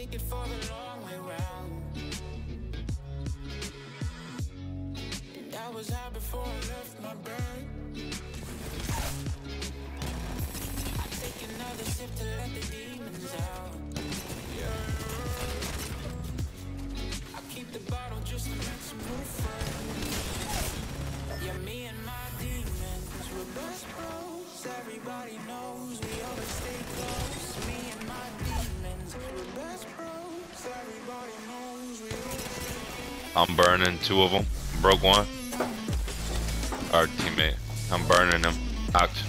ticket for the long way round. And I was high before I left my bed. I take another sip to let the demons out. Yeah. I keep the bottle just to make some new friends. Yeah, me and my demons, we're best bros. Everybody knows we always I'm burning two of them. Broke one. Our teammate. I'm burning him. Knocked.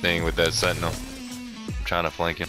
Thing with that sentinel. I'm trying to flank him.